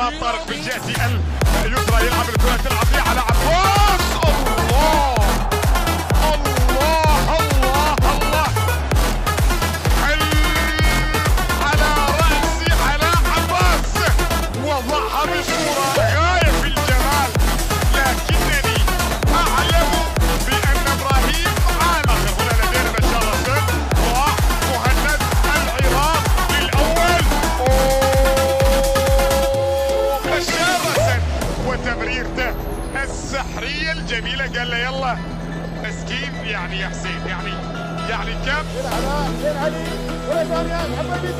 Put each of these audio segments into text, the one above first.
امام طارق بن جهتي يسرى يلعب الكرة تلعب لي على عفوان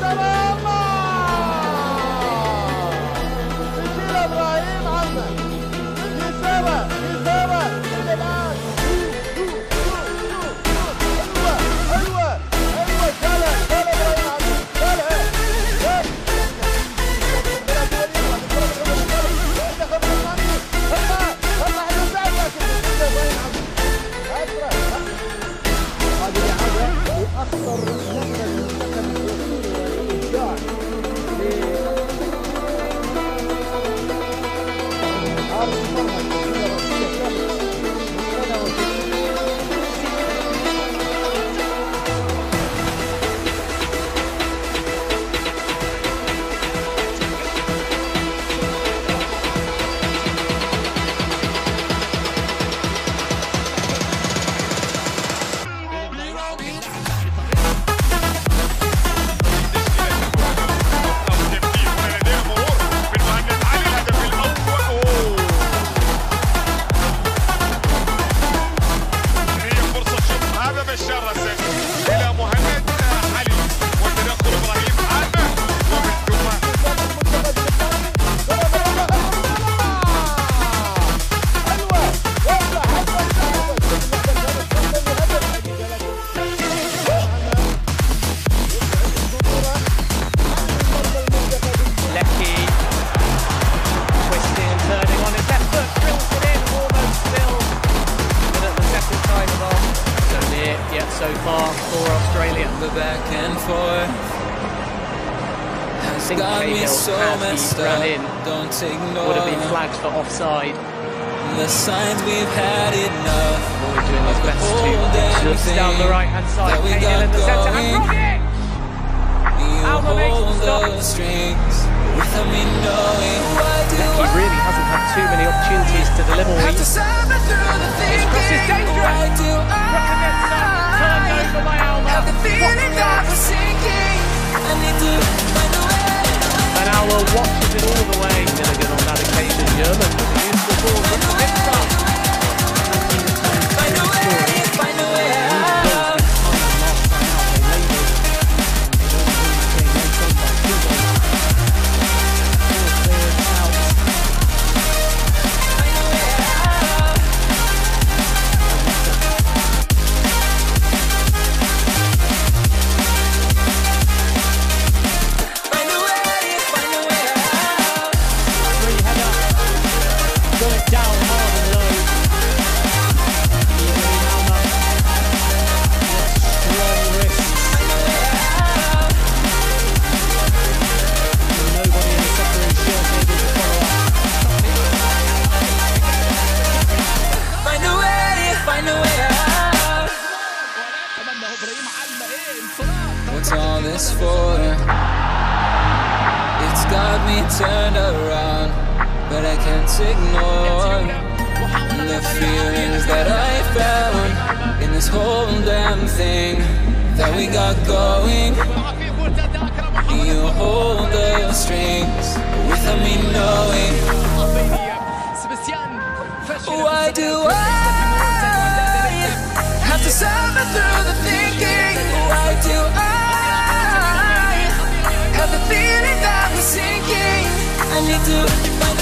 محمد سلام يشيل ابراهيم عمه يسارة so had messed the run up. in, Don't would have been flagged for offside. the signs we've had enough. Boy doing his best to looks down the right hand side. Cahill in the centre and going. Rogic! Alma makes the stop. the strings without me knowing what do Leckie really hasn't had too many opportunities to deliver. have to He suffer through the His cross is dangerous. Why do Rockenetza And watches it all the way. Milligan on that occasion. German with a useful ball. Rockenetza. Find got me turned around, but I can't ignore the feelings that I found in this whole damn thing that we got going. You hold the strings without me knowing. Why do I have to suffer through the thinking? Why do I have the feeling? I need to